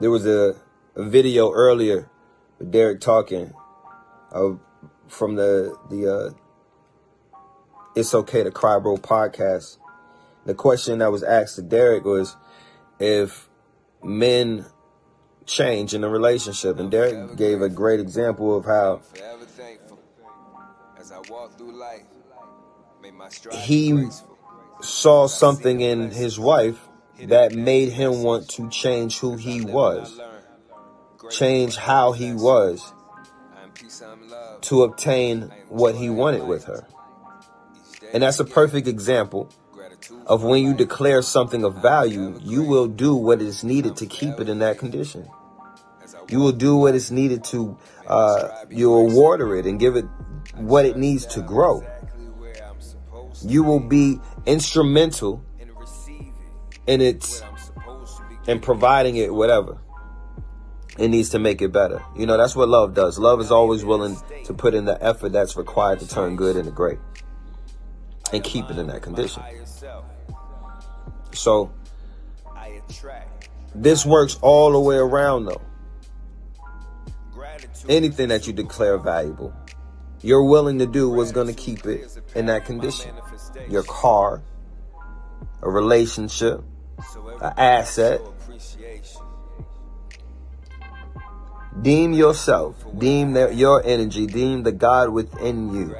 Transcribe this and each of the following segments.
there was a, a video earlier with Derek talking uh, from the the uh, It's Okay to Cry Bro podcast. The question that was asked to Derek was if men change in a relationship, and Derek gave a great example of how he saw something in his wife that made him want to change who he was, change how he was to obtain what he wanted with her. And that's a perfect example of when you declare something of value, you will do what is needed to keep it in that condition. You will do what is needed to, uh, you will water it and give it what it needs to grow. You will be instrumental in its, and providing it whatever it needs to make it better. You know, that's what love does. Love is always willing to put in the effort that's required to turn good into great and keep it in that condition. So, this works all the way around though. Anything that you declare valuable, you're willing to do what's going to keep it in that condition. Your car, a relationship, an asset. Deem yourself, deem the, your energy, deem the God within you,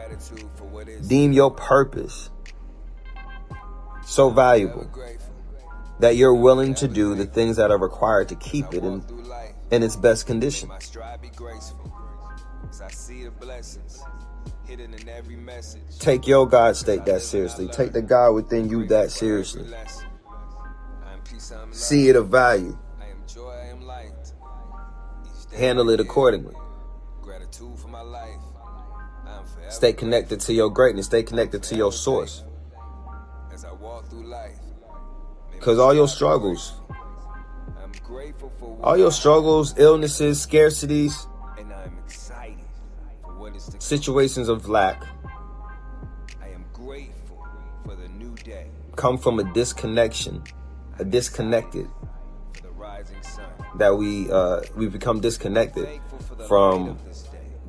deem your purpose so valuable that you're willing to do the things that are required to keep it in, in its best condition. Take your God state that seriously. Take the God within you that seriously. See it of value. Handle it accordingly. Stay connected to your greatness. Stay connected to your source. Because all your struggles, all your struggles, illnesses, scarcities, situations of lack. Come from a disconnection, a disconnected. That we uh, we become disconnected from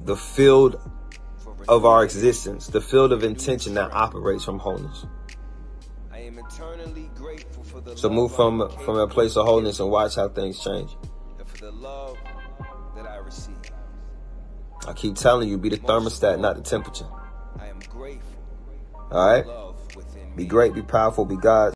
the field of our existence, the field of intention that operates from wholeness. So move from from a place of wholeness and watch how things change. I keep telling you, be the thermostat, not the temperature. All right? Be great, be powerful, be God.